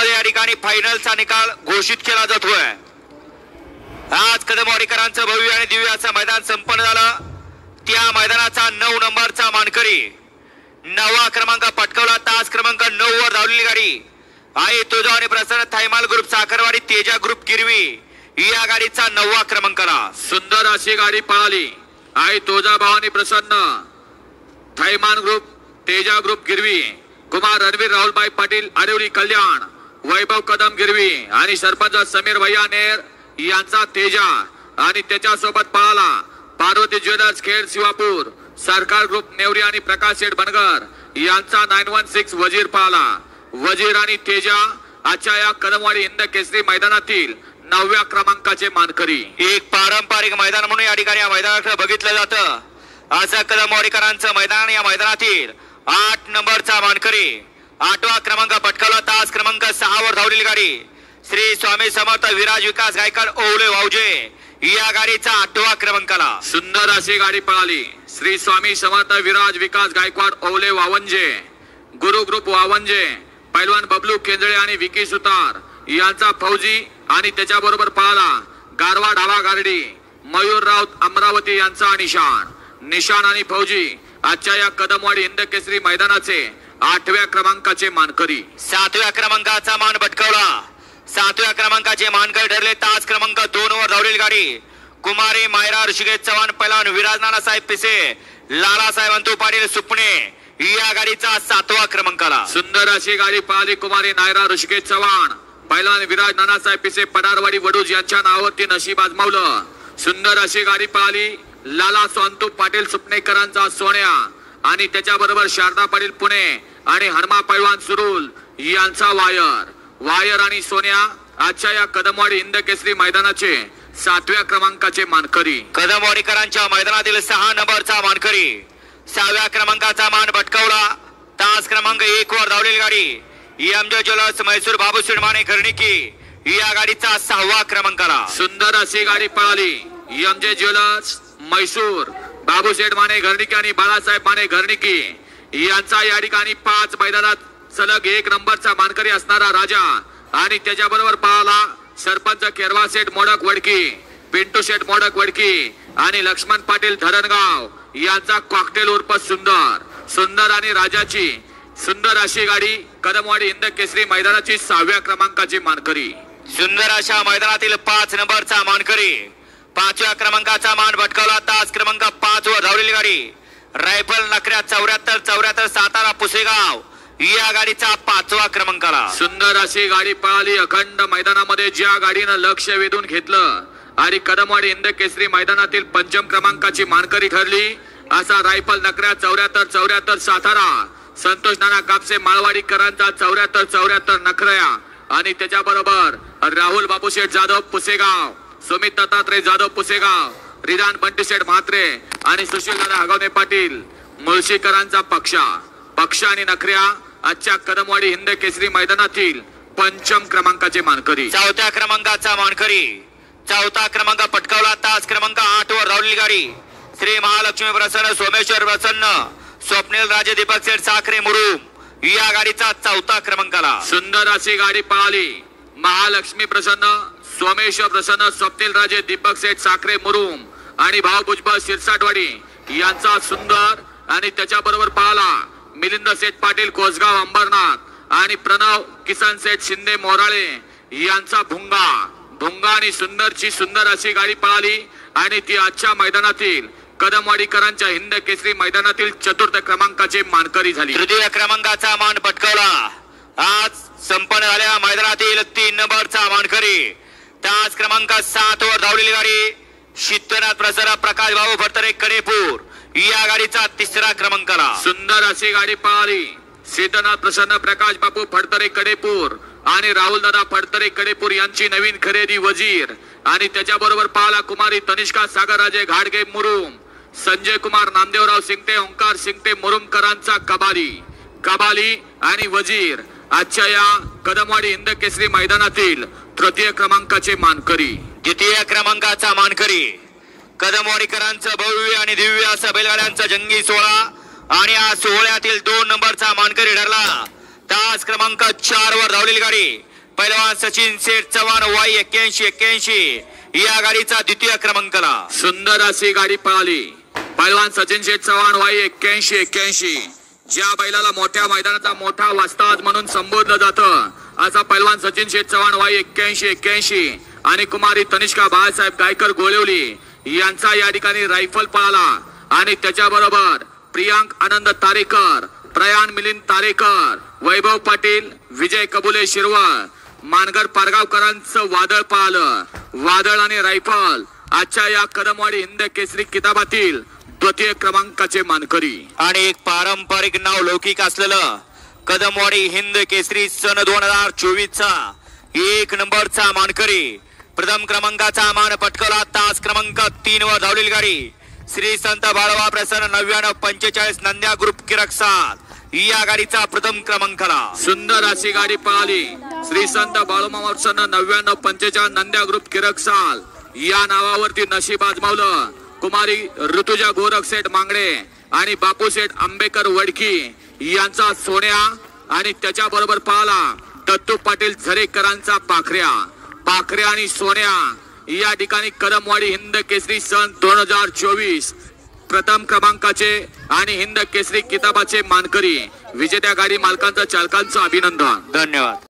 मध्ये या ठिकाणी फायनलचा निकाल घोषित केला जातोय. आज कदमवाडीकरांचं भव्य आणि दिव्य असं मैदान संपन्न झालं. त्या मैदानाचा नऊ नंबरचा मानकरी नवा क्रमांक पटकवला. तास क्रमांक नऊ वर धावलेली गाडी आई तुझा आणि प्रसन्न थायमाल ग्रुप साखरवाडी तेजा ग्रुप गिरवी या गाडीचा नववा क्रमांकाला. सुंदर अशी गाडी पळाली. आई तुझा भावानी प्रसन्न थैमान ग्रुप तेजा ग्रुप गिरवी. कुमार रणवीर राहुलबाई पाटील आरेवली कल्याण. वैभव कदम गिरवी आणि सरपंच समीर भैया नेर यांचा तेजा आणि त्याच्यासोबत पळाला. पार्वती ज्वेलर्स खेड शिवापूर सरकार ग्रुप नेवरी आणि प्रकाश शेठ बनगर यांचा नाईन वन सिक्स वजीर पळाला. वजीर आणि तेजा आजच्या या कदमवाडी हिंद केसरी मैदानातील नवव्या क्रमांकाचे मानकरी. एक पारंपरिक मैदान म्हणून या ठिकाणी या मैदानाकडे बघितलं जातं. असं कदमवाडीकरांचं मैदान या मैदानातील आठ नंबरचा मानकरी. आठवा क्रमांक पटकावला. तास क्रमांक सहा वर धावलेली गाडी. श्री स्वामी समर्थ विराज विकास गायकवाड ओवळे वावजे. या गाडीचा आठवा क्रमांकाला. सुंदर अशी गाडी पळाली. श्री स्वामी समर्थ विराज विकास गायकवाड ओवले वावंजे. गुरु ग्रुप वावंजे. पैलवान बबलू केंद्रे आणि विकी सुतार यांचा फौजी आणि त्याच्याबरोबर पळाला गारवा ढावा गारडी मयूर राऊत अमरावती यांचा निशाण निशाण आणि फौजी आजच्या या कदमवाडी हिंद केसरी मैदानाचे आठव्या क्रमांकाचे मानकरी. सातव्या क्रमांकाचा मान पटकावला सातव्या क्रमांकाचे मानकरी ठरले तास क्रमांक दोन वर धावलेली गाडी. कुमारी मायरा ऋषिकेश चव्हाण पैलवान विराज नानासाहेब पिसे लालासाहेब अंतू पाटील सुपणे या गाडीचा सातवा क्रमांकाला. सुंदर अशी गाडी पळाली कुमारी नायरा ऋषिकेश चव्हाण पैलवान विराज नानासाहेब पिसे पडारवाडी वडूज यांच्या नावावरती नशीब आजमावलं. सुंदर अशी गाडी पळाली लाला सोंतू पाटील सुपणेकरांचा सोन्या आणि त्याच्याबरोबर शारदा पाटील पुणे आणि हनुमा पैलवान सुरुल यांचा वायर. वायर आणि सोन्या आजच्या या कदमवाडी हिंद केसरी मैदानाचे सातव्या क्रमांकाचे मानकरी. कदमवाडीकरांच्या मैदानातील सहा नंबरचा मानकरी. सहाव्या क्रमांकाचा मान भटकावला. तास क्रमांक एक वर धावलेली गाडी. एमजे ज्वेलर्स मैसूर बाबू सिडमाने कर्णिकी या गाडीचा सहावा क्रमांकाला. सुंदर अशी गाडी पळाली. M J jewellers Mysore Babusheth Mane घरनिकी आणि बाळासाहेब माने घरनिकी यांचा या ठिकाणी पाच मैदानात सलग एक नंबरचा मानकरी असणारा राजा आणि त्याच्याबरोबर पाहला सरपंच केरवा शेठ मोडक वडकी पिंटू शेठ मोडक वडकी आणि लक्ष्मण पाटील धरणगाव यांचा कॉकटेल उर्फ सुंदर. सुंदर आणि राजाची सुंदर अशी गाडी कदमवाडी इंद केसरी मैदानाची सहाव्या क्रमांकाची मानकरी. सुंदर अशा मैदानातील पाच नंबरचा मानकरी. पाचव्या क्रमांकाचा मान भटकावला. तास क्रमांक पाच वर धावलेली गाडी. रायफल नकऱ्या चौऱ्याहत्तर चौऱ्याहत्तर सातारा पुसेगाव. या गाडीचा पाचवा क्रमांक आला. सुंदर अशी गाडी पळाली. अखंड मैदानामध्ये ज्या गाडीनं लक्ष वेधून घेतलं आणि कदमवाडी इंद केसरी मैदानातील पंचम क्रमांकाची मानकरी ठरली असा रायफल नकऱ्या चौऱ्याहत्तर चौऱ्याहत्तर सातारा संतोष नाना कापसे माळवाडीकरांचा चौऱ्याहत्तर चौऱ्याहत्तर नखऱ्या आणि त्याच्याबरोबर राहुल बाबूशेठ जाधव पुसेगाव सुमित दत्तात्रय जाधव पुसेगाव. रिदान बंटीशेठ म्हात्रे आणि सुशील दादा हगवणे पाटील मुळशीकरांचा पक्षा. पक्ष आणि नखऱ्या आजच्या कदमवाडी हिंद केसरी मैदानातील पंचम क्रमांकाचे मानकरी. चौथ्या क्रमांकाचा मानकरी. चौथा क्रमांक पटकावला तास क्रमांक आठ वर धावलेली गाडी. श्री महालक्ष्मी प्रसन्न सोमेश्वर प्रसन्न स्वप्नील राजे दीपक सेठ साखरे मुरुम या गाडीचा चौथा क्रमांकाला. सुंदर अशी गाडी पळाली. महालक्ष्मी प्रसन्न सोमेश्वर प्रसन्न स्वप्नील राजे दीपक सेठ साखरे मुरुम आणि भाव भुजबळ शिरसाटवाडी यांचा सुंदर आणि त्याच्याबरोबर पाहला मिलिंद सेठ पाटील कोसगाव अंबरनाथ आणि प्रणव किसन सेठ शिंदे मोराळे यांचा भुंगा. भुंगा आणि सुंदरची सुंदर अशी गाडी पळाली आणि ती आजच्या मैदानातील कदमवाडीकरांच्या हिंद केसरी मैदानातील चतुर्थ क्रमांकाची मानकरी झाली. तृतीय क्रमांकाचा मान पटकावला. आज संपन्न झालेल्या मैदानातील तीन नंबरचा मानकरी. तास क्रमांक सात वर धावलेली गाडी शीतनाथ प्रसारा प्रकाश भाऊ भरतरे कडेपूर. या गाडीचा तिसरा क्रमांकाला. सुंदर अशी गाडी पळाली सिद्धनाथ प्रसन्न प्रकाश बापू फडतरे कडेपूर. आणि राहुल दादा फडतरे कडेपूर यांची नवीन खरेदी वजीर. आणि त्याच्याबरोबर पाहला कुमारी तनिष्का सागरराजे घाडगे मुरुम. संजय कुमार नामदेवराव सिंगटे ओंकार सिंगटे मुरुमकरांचा कबाली. कबाली आणि वजीर. आजच्या या कदमवाडी हिंद केसरी मैदानातील तृतीय क्रमांकाचे मानकरी. द्वितीय क्रमांकाचा मानकरी कदमवाडीकरांचं भव्य आणि दिव्य असं बैलगाड्यांचा जंगी सोहळा आणि या सोहळ्यातील दोन नंबरचा मानकरी ठरला. तास क्रमांक चार वर धावलेली गाडी पहिलवान सचिन शेठ चव्हाण वाई एक्क्याऐंशी एक्क्याऐंशी या गाडीचा द्वितीय क्रमांकाला. सुंदर अशी गाडी पळाली. पहिलवान सचिन शेठ चव्हाण वाई एक्क्याऐंशी एक्क्याऐंशी. ज्या बैलाला मोठ्या मैदानाचा मोठा वास्ताद म्हणून संबोधलं जातं असा पहिलवान सचिन शेठ चव्हाण वाई एक्क्याऐंशी एक्क्याऐंशी. आणि कुमारी तनिष्का बाळासाहेब गायकर गोळवली यांचा या ठिकाणी रायफल पळाला. आणि त्याच्याबरोबर प्रियांक आनंद तारेकर प्रयाण मिलिंद तारेकर वैभव पाटील विजय कबुले शिरवळ मानगर पारगावकरांचं वादळ पळालं. वादळ आणि रायफल आजच्या या कदमवाडी हिंद केसरी किताबातील द्वितीय क्रमांकाचे मानकरी. आणि एक पारंपरिक नाव लौकिक असलेलं कदमवाडी हिंद केसरी सन दोन हजार चोवीस चा एक नंबरचा मानकरी प्रथम क्रमांकाचा मान पटकवला. तास क्रमांक तीन वर धावलेली गाडी. श्री संत बाळवा प्रसन्न नव्याण्णव पंचेचाळीस नंद्या ग्रुप किरकसाल. या गाडीचा प्रथम क्रमांकाला. सुंदर अशी गाडी पळाली श्री संत बाळूमामा नव्याण्णव पंचेचाळीस नंद्या ग्रुप किरकसाल. या नावावरती नशीब आजमावलं. कुमारी ऋतुजा गोरख सेठ मांगडे आणि बापू सेठ आंबेकर वडकी यांचा सोन्या आणि त्याच्याबरोबर पाहला दत्तू पाटील झरेकरांचा पाखऱ्या. पाखऱ्या आणि सोन्या. या ठिकाणी कदमवाडी हिंद केसरी सन दोन हजार चोवीस. प्रथम क्रमांकाचे आणि हिंद केसरी किताबाचे मानकरी. विजेत्या गाडी मालकांचं चालकांचं अभिनंदन. धन्यवाद.